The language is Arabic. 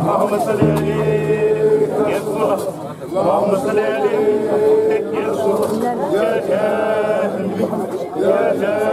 اللهم صل اللهم صل يسوع يا يا يا